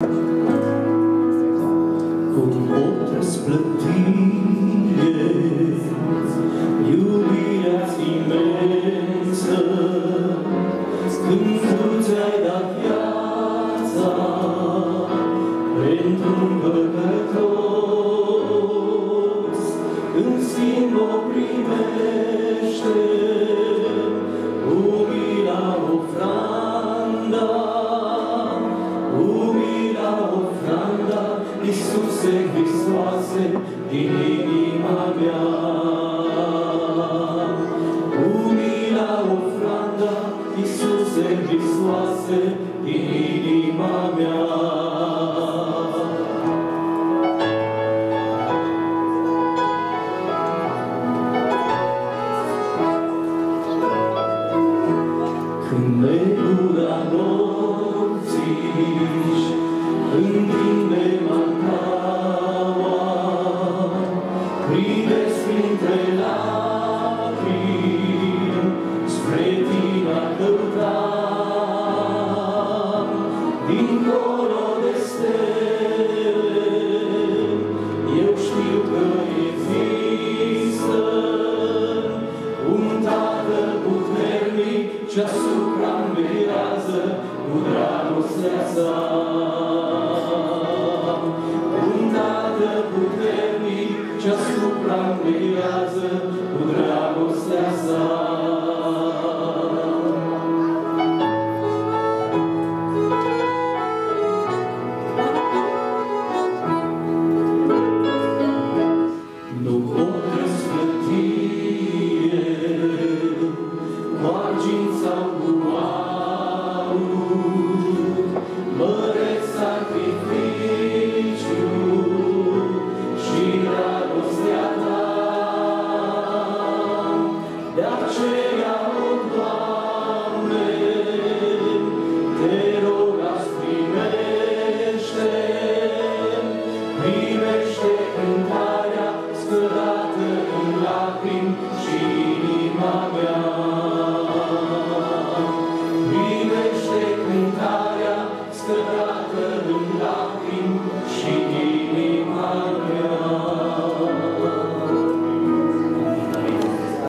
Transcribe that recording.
Cum o răsplătire, iubirea-ți imensă, când tu ți-ai dat viața pentru un păcătos, în schimb o primește umila ofranda, Iisuse Hristoase, din inima mea. Umila ofranda, Iisuse Hristoase, din inima mea. Când negura nopții privesc printre lacrimi spre tine a căuta. Dincolo de stele, eu știu că există un Tată puternic ce Toprak Beyazı Amen.